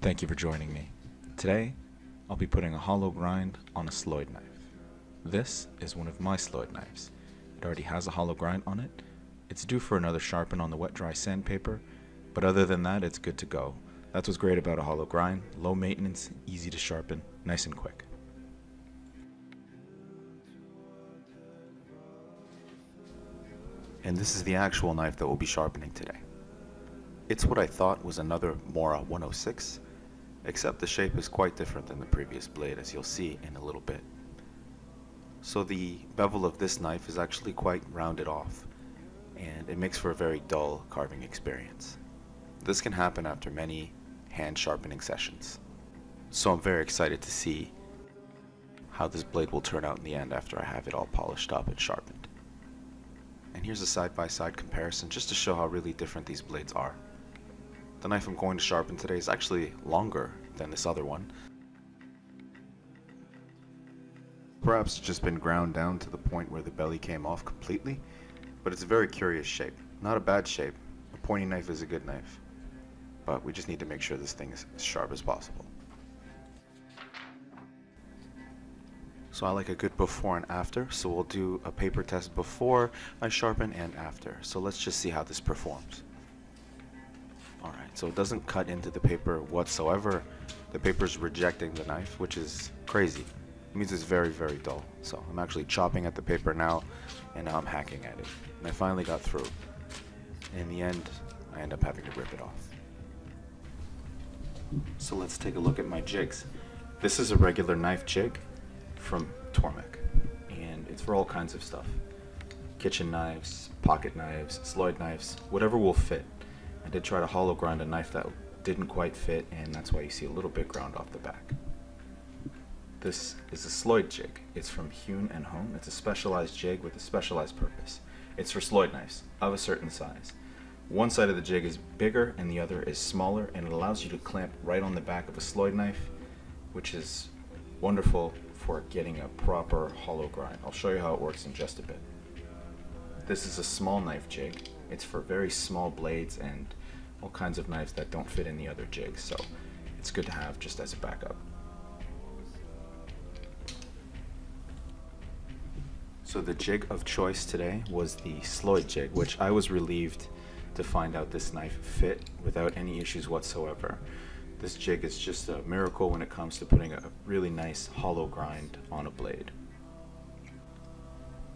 Thank you for joining me. Today, I'll be putting a hollow grind on a Sloyd knife. This is one of my Sloyd knives. It already has a hollow grind on it. It's due for another sharpen on the wet dry sandpaper, but other than that, it's good to go. That's what's great about a hollow grind. Low maintenance, easy to sharpen, nice and quick. And this is the actual knife that we'll be sharpening today. It's what I thought was another Mora 106, except the shape is quite different than the previous blade as you'll see in a little bit. So the bevel of this knife is actually quite rounded off, and it makes for a very dull carving experience. This can happen after many hand sharpening sessions. So I'm very excited to see how this blade will turn out in the end after I have it all polished up and sharpened. And here's a side-by-side -side comparison just to show how really different these blades are. The knife I'm going to sharpen today is actually longer than this other one. Perhaps it's just been ground down to the point where the belly came off completely, but it's a very curious shape. Not a bad shape. A pointy knife is a good knife. But we just need to make sure this thing is as sharp as possible. So I like a good before and after, so we'll do a paper test before I sharpen and after. So let's just see how this performs. Alright, so it doesn't cut into the paper whatsoever. The paper is rejecting the knife, which is crazy. It means it's very, very dull. So I'm actually chopping at the paper now, and now I'm hacking at it. And I finally got through. In the end, I end up having to rip it off. So let's take a look at my jigs. This is a regular knife jig from Tormek, and it's for all kinds of stuff. Kitchen knives, pocket knives, Sloyd knives, whatever will fit. I did try to hollow grind a knife that didn't quite fit, and that's why you see a little bit ground off the back. This is a Sloyd jig. It's from Hewn and Hone. It's a specialized jig with a specialized purpose. It's for Sloyd knives of a certain size. One side of the jig is bigger and the other is smaller, and it allows you to clamp right on the back of a Sloyd knife, which is wonderful for getting a proper hollow grind. I'll show you how it works in just a bit. This is a small knife jig. It's for very small blades and all kinds of knives that don't fit in the other jigs, so it's good to have just as a backup. So the jig of choice today was the Sloyd jig, which I was relieved to find out this knife fit without any issues whatsoever. This jig is just a miracle when it comes to putting a really nice hollow grind on a blade.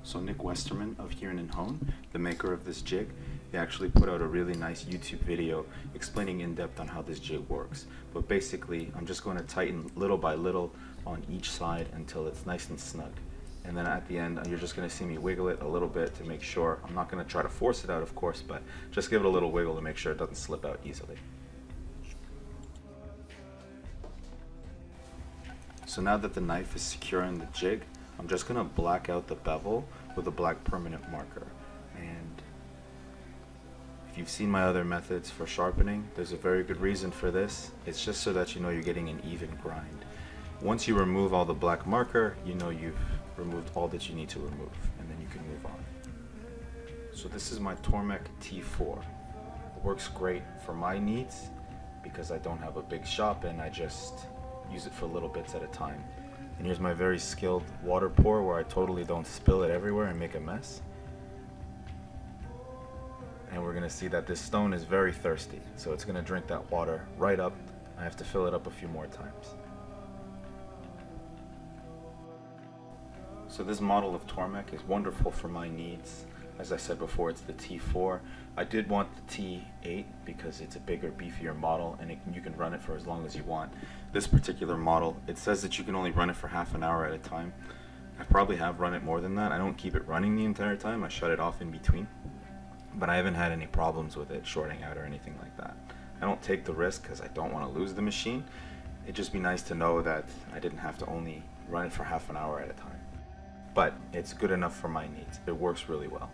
So Nick Westerman of Hewn and Hone, the maker of this jig, they actually put out a really nice YouTube video explaining in depth on how this jig works. But basically, I'm just going to tighten little by little on each side until it's nice and snug. And then at the end, you're just going to see me wiggle it a little bit to make sure. I'm not going to try to force it out, of course, but just give it a little wiggle to make sure it doesn't slip out easily. So now that the knife is secure in the jig, I'm just gonna black out the bevel with a black permanent marker. And if you've seen my other methods for sharpening, there's a very good reason for this. It's just so that you know you're getting an even grind. Once you remove all the black marker, you know you've removed all that you need to remove, and then you can move on. So this is my Tormek T4. It works great for my needs because I don't have a big shop and I just use it for little bits at a time. And here's my very skilled water pour where I totally don't spill it everywhere and make a mess. And we're gonna see that this stone is very thirsty. So it's gonna drink that water right up. I have to fill it up a few more times. So this model of Tormek is wonderful for my needs. As I said before, it's the T4. I did want the T8 because it's a bigger, beefier model and it, you can run it for as long as you want. This particular model, it says that you can only run it for half an hour at a time. I probably have run it more than that. I don't keep it running the entire time. I shut it off in between. But I haven't had any problems with it shorting out or anything like that. I don't take the risk because I don't want to lose the machine. It'd just be nice to know that I didn't have to only run it for half an hour at a time. But it's good enough for my needs. It works really well.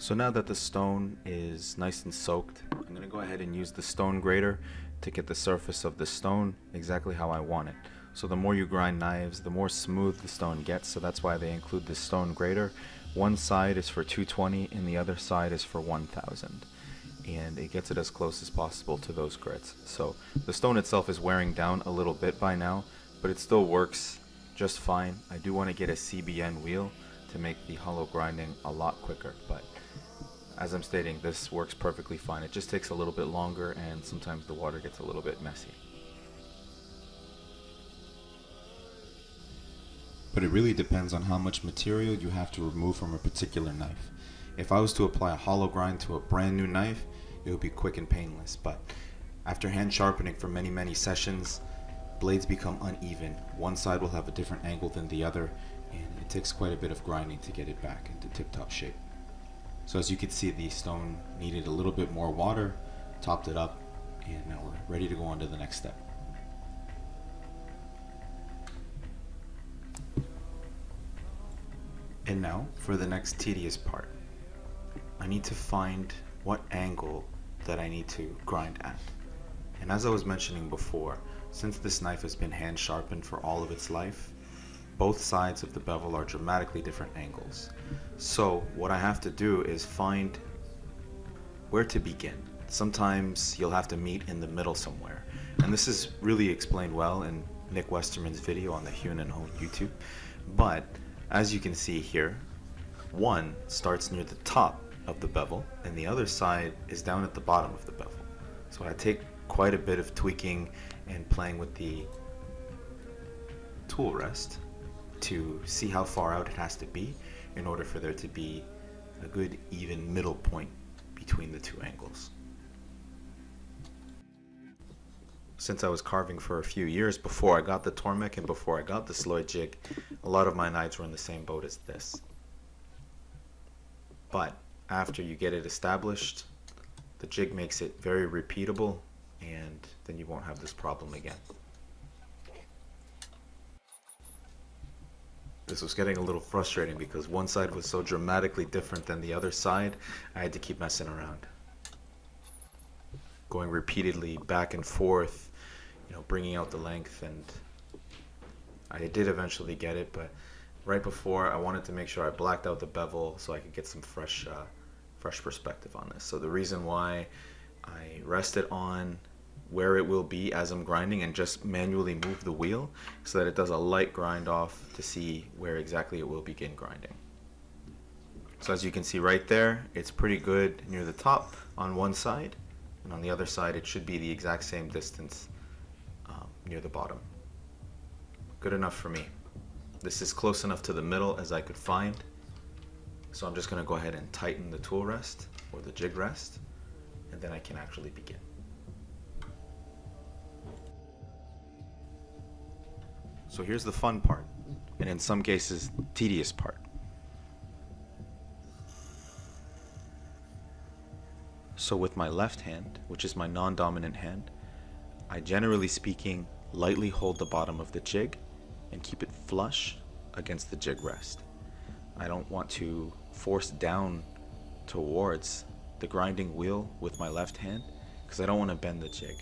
So now that the stone is nice and soaked, I'm going to go ahead and use the stone grader to get the surface of the stone exactly how I want it. So the more you grind knives, the more smooth the stone gets, so that's why they include the stone grader. One side is for 220 and the other side is for 1000. and it gets it as close as possible to those grits. So the stone itself is wearing down a little bit by now, but it still works just fine. I do want to get a CBN wheel to make the hollow grinding a lot quicker, but as I'm stating, this works perfectly fine. It just takes a little bit longer and sometimes the water gets a little bit messy. But it really depends on how much material you have to remove from a particular knife. If I was to apply a hollow grind to a brand new knife, it would be quick and painless, but after hand sharpening for many many sessions, blades become uneven. One side will have a different angle than the other, and it takes quite a bit of grinding to get it back into tip-top shape. So as you can see, the stone needed a little bit more water, topped it up, and now we're ready to go on to the next step. And now for the next tedious part. I need to find what angle that I need to grind at. And as I was mentioning before, since this knife has been hand sharpened for all of its life, both sides of the bevel are dramatically different angles. So what I have to do is find where to begin. Sometimes you'll have to meet in the middle somewhere. And this is really explained well in Nick Westerman's video on the Hewn and Honed YouTube. But as you can see here, one starts near the top of the bevel and the other side is down at the bottom of the bevel. So I take quite a bit of tweaking and playing with the tool rest to see how far out it has to be in order for there to be a good even middle point between the two angles. Since I was carving for a few years before I got the Tormek and before I got the Sloyd jig, a lot of my knives were in the same boat as this. But after you get it established, the jig makes it very repeatable and then you won't have this problem again. This was getting a little frustrating because one side was so dramatically different than the other side, I had to keep messing around. Going repeatedly back and forth, you know, bringing out the length and I did eventually get it, but right before I wanted to make sure I blacked out the bevel so I could get some fresh, uh, fresh perspective on this. So the reason why I rest it on where it will be as I'm grinding and just manually move the wheel so that it does a light grind off to see where exactly it will begin grinding. So as you can see right there, it's pretty good near the top on one side and on the other side it should be the exact same distance um, near the bottom. Good enough for me. This is close enough to the middle as I could find. So I'm just going to go ahead and tighten the tool rest or the jig rest and then I can actually begin. So here's the fun part, and in some cases, tedious part. So with my left hand, which is my non-dominant hand, I generally speaking lightly hold the bottom of the jig and keep it flush against the jig rest. I don't want to force down towards the grinding wheel with my left hand because I don't want to bend the jig.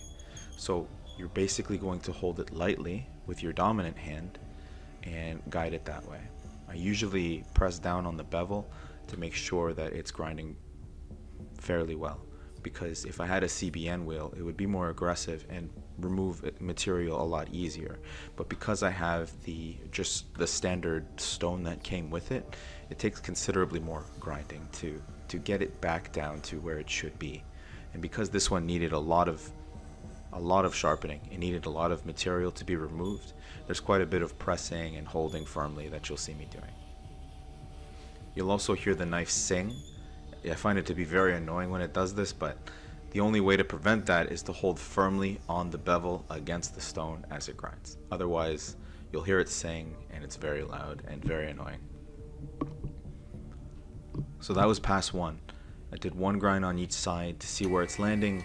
So you're basically going to hold it lightly with your dominant hand and guide it that way. I usually press down on the bevel to make sure that it's grinding fairly well because if I had a CBN wheel it would be more aggressive and remove material a lot easier but because I have the just the standard stone that came with it it takes considerably more grinding to to get it back down to where it should be and because this one needed a lot of a lot of sharpening. It needed a lot of material to be removed. There's quite a bit of pressing and holding firmly that you'll see me doing. You'll also hear the knife sing. I find it to be very annoying when it does this, but the only way to prevent that is to hold firmly on the bevel against the stone as it grinds. Otherwise, you'll hear it sing and it's very loud and very annoying. So that was pass one. I did one grind on each side to see where it's landing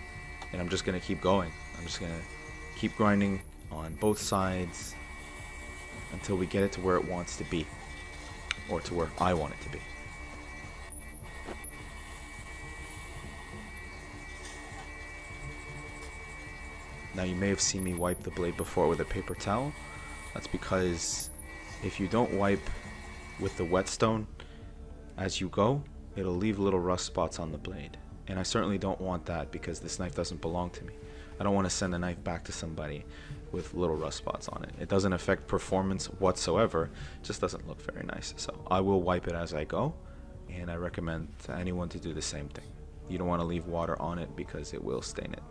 and I'm just gonna keep going. I'm just gonna keep grinding on both sides until we get it to where it wants to be or to where I want it to be. Now you may have seen me wipe the blade before with a paper towel. That's because if you don't wipe with the whetstone as you go, it'll leave little rust spots on the blade And I certainly don't want that because this knife doesn't belong to me. I don't want to send a knife back to somebody with little rust spots on it. It doesn't affect performance whatsoever, it just doesn't look very nice. So I will wipe it as I go, and I recommend to anyone to do the same thing. You don't want to leave water on it because it will stain it.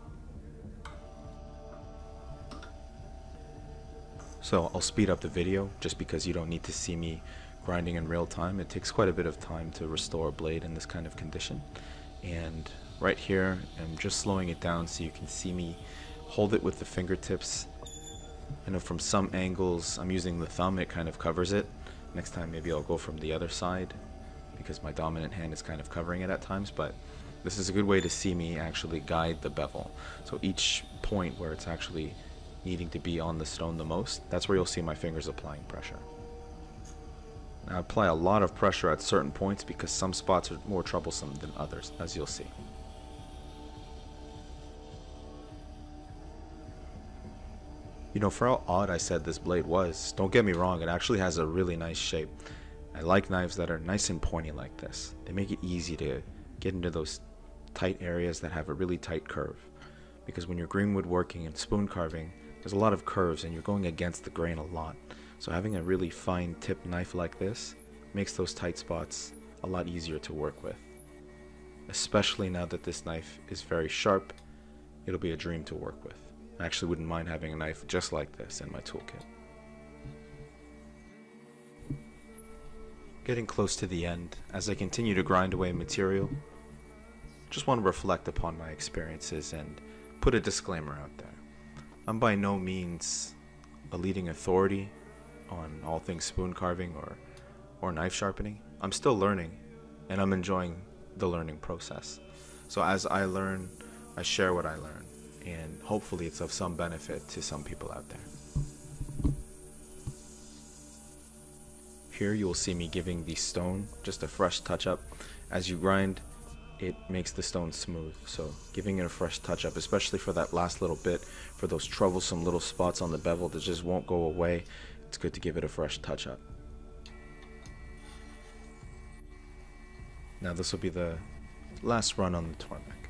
So I'll speed up the video just because you don't need to see me grinding in real time. It takes quite a bit of time to restore a blade in this kind of condition. And right here, I'm just slowing it down so you can see me hold it with the fingertips. I know from some angles, I'm using the thumb, it kind of covers it. Next time maybe I'll go from the other side because my dominant hand is kind of covering it at times, but this is a good way to see me actually guide the bevel. So each point where it's actually needing to be on the stone the most, that's where you'll see my fingers applying pressure. I apply a lot of pressure at certain points because some spots are more troublesome than others, as you'll see. You know, for how odd I said this blade was, don't get me wrong, it actually has a really nice shape. I like knives that are nice and pointy like this. They make it easy to get into those tight areas that have a really tight curve. Because when you're green woodworking and spoon carving, there's a lot of curves and you're going against the grain a lot. So having a really fine tip knife like this makes those tight spots a lot easier to work with. Especially now that this knife is very sharp, it'll be a dream to work with. I actually wouldn't mind having a knife just like this in my toolkit. Getting close to the end, as I continue to grind away material, just want to reflect upon my experiences and put a disclaimer out there. I'm by no means a leading authority on all things spoon carving or, or knife sharpening. I'm still learning and I'm enjoying the learning process. So as I learn, I share what I learn and hopefully it's of some benefit to some people out there. Here you will see me giving the stone just a fresh touch up. As you grind, it makes the stone smooth. So giving it a fresh touch up, especially for that last little bit, for those troublesome little spots on the bevel that just won't go away, it's good to give it a fresh touch up. Now this will be the last run on the Tormek.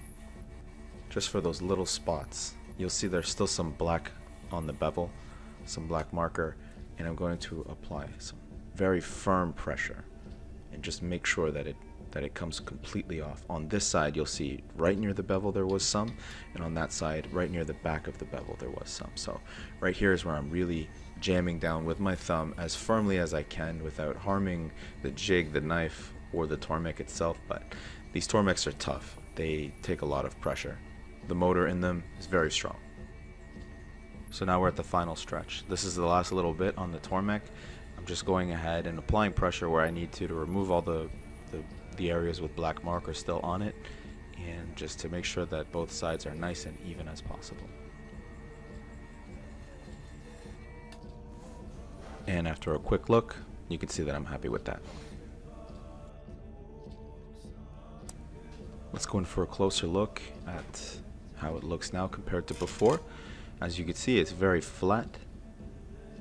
Just for those little spots. You'll see there's still some black on the bevel, some black marker, and I'm going to apply some very firm pressure and just make sure that it that it comes completely off. On this side, you'll see right near the bevel there was some, and on that side, right near the back of the bevel, there was some. So right here is where I'm really jamming down with my thumb as firmly as I can without harming the jig, the knife, or the Tormek itself. But these Tormeks are tough. They take a lot of pressure. The motor in them is very strong. So now we're at the final stretch. This is the last little bit on the Tormek. I'm just going ahead and applying pressure where I need to to remove all the, the the areas with black marker still on it and just to make sure that both sides are nice and even as possible. And after a quick look, you can see that I'm happy with that. Let's go in for a closer look at how it looks now compared to before. As you can see, it's very flat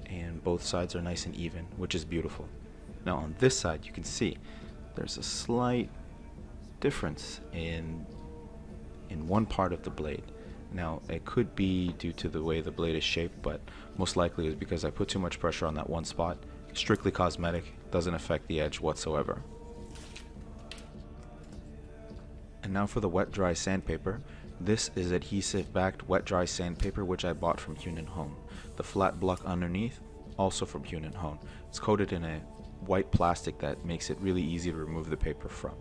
and both sides are nice and even, which is beautiful. Now on this side, you can see there's a slight difference in in one part of the blade. Now, it could be due to the way the blade is shaped, but most likely is because I put too much pressure on that one spot. Strictly cosmetic, doesn't affect the edge whatsoever. And now for the wet dry sandpaper. This is adhesive backed wet dry sandpaper which I bought from Hewn and Hone. The flat block underneath, also from Hewn and Hone. It's coated in a white plastic that makes it really easy to remove the paper from.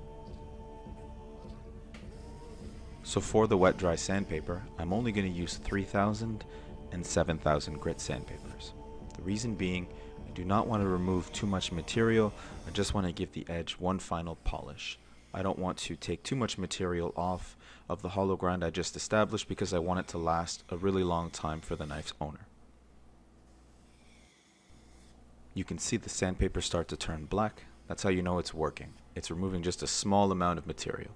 So for the wet dry sandpaper, I'm only going to use 3000 and 7000 grit sandpapers. The reason being, I do not want to remove too much material, I just want to give the edge one final polish. I don't want to take too much material off of the hollow grind I just established because I want it to last a really long time for the knife's owner. You can see the sandpaper start to turn black. That's how you know it's working. It's removing just a small amount of material.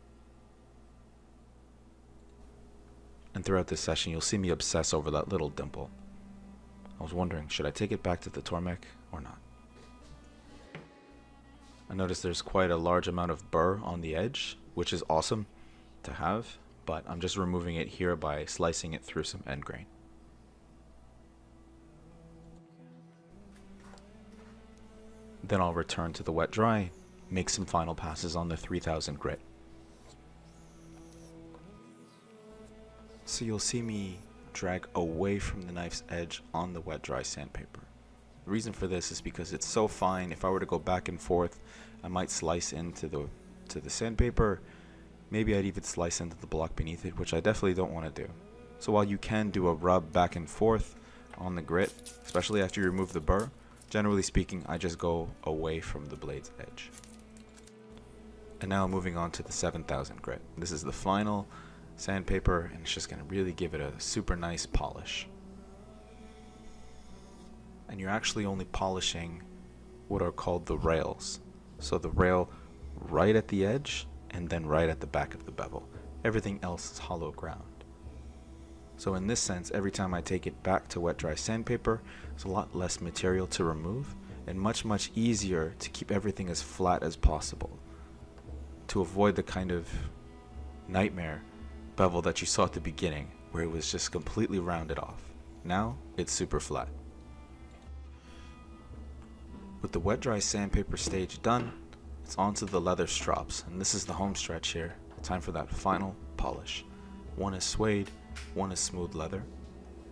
And throughout this session, you'll see me obsess over that little dimple. I was wondering, should I take it back to the Tormek or not? I noticed there's quite a large amount of burr on the edge, which is awesome. to have, but I'm just removing it here by slicing it through some end grain. Then I'll return to the wet dry, make some final passes on the 3000 grit. So you'll see me drag away from the knife's edge on the wet dry sandpaper. The reason for this is because it's so fine, if I were to go back and forth, I might slice into the to the sandpaper. Maybe I'd even slice into the block beneath it, which I definitely don't want to do. So while you can do a rub back and forth on the grit, especially after you remove the burr, generally speaking, I just go away from the blade's edge. And now I'm moving on to the 7000 grit. This is the final sandpaper and it's just going to really give it a super nice polish. And you're actually only polishing what are called the rails. So the rail right at the edge and then right at the back of the bevel. Everything else is hollow ground. So in this sense, every time I take it back to wet dry sandpaper, it's a lot less material to remove and much much easier to keep everything as flat as possible to avoid the kind of nightmare bevel that you saw at the beginning where it was just completely rounded off. Now it's super flat. With the wet dry sandpaper stage done, it's onto the leather strops and this is the home stretch here. Time for that final polish. One is suede, one is smooth leather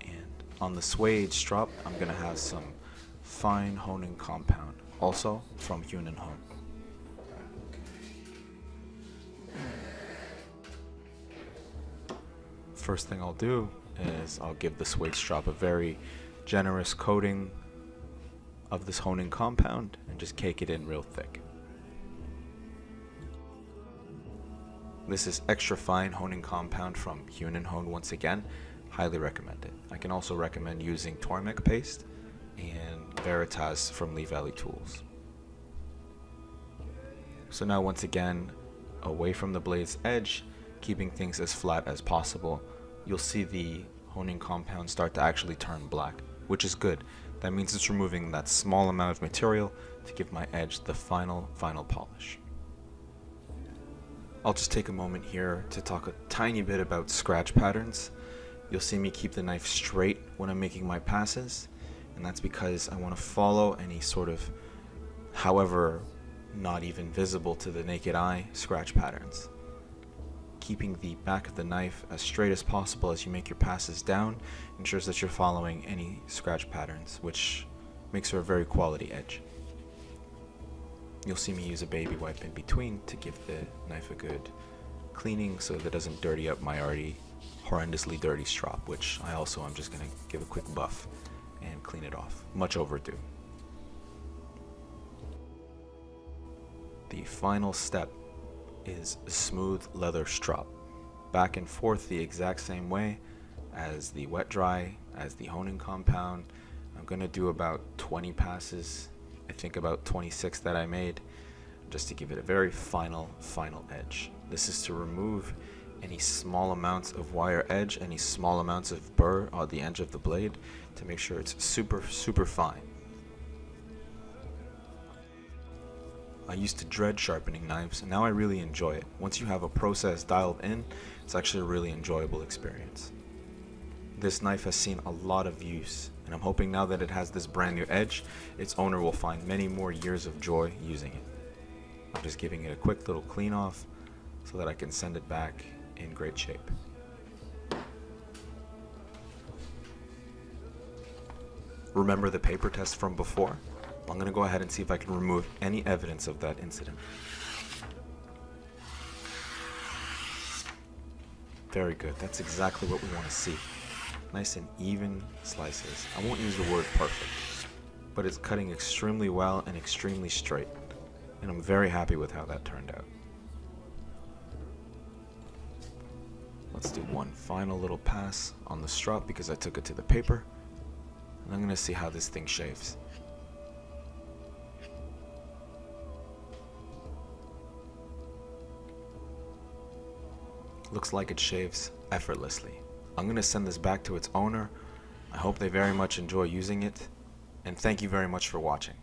and on the suede strop I'm gonna have some fine honing compound also from Hewn and Hone. First thing I'll do is I'll give the suede strop a very generous coating of this honing compound and just cake it in real thick. This is extra fine honing compound from Hewn and Hone once again. Highly recommend it. I can also recommend using Tormek paste and Veritas from Lee Valley Tools. So now once again, away from the blade's edge, keeping things as flat as possible, you'll see the honing compound start to actually turn black, which is good. That means it's removing that small amount of material to give my edge the final, final polish. I'll just take a moment here to talk a tiny bit about scratch patterns. You'll see me keep the knife straight when I'm making my passes, and that's because I want to follow any sort of, however not even visible to the naked eye, scratch patterns keeping the back of the knife as straight as possible as you make your passes down ensures that you're following any scratch patterns, which makes for a very quality edge. You'll see me use a baby wipe in between to give the knife a good cleaning so that it doesn't dirty up my already horrendously dirty strop, which I also am just going to give a quick buff and clean it off. Much overdue. The final step is a smooth leather strop. Back and forth the exact same way as the wet dry, as the honing compound. I'm going to do about 20 passes, I think about 26 that I made, just to give it a very final, final edge. This is to remove any small amounts of wire edge, any small amounts of burr on the edge of the blade to make sure it's super, super fine. I used to dread sharpening knives, and now I really enjoy it. Once you have a process dialed in, it's actually a really enjoyable experience. This knife has seen a lot of use, and I'm hoping now that it has this brand new edge, its owner will find many more years of joy using it. I'm just giving it a quick little clean off so that I can send it back in great shape. Remember the paper test from before? I'm going to go ahead and see if I can remove any evidence of that incident. Very good. That's exactly what we want to see. Nice and even slices. I won't use the word perfect, but it's cutting extremely well and extremely straight. And I'm very happy with how that turned out. Let's do one final little pass on the strop because I took it to the paper. And I'm going to see how this thing shaves. Looks like it shaves effortlessly. I'm going to send this back to its owner. I hope they very much enjoy using it. And thank you very much for watching.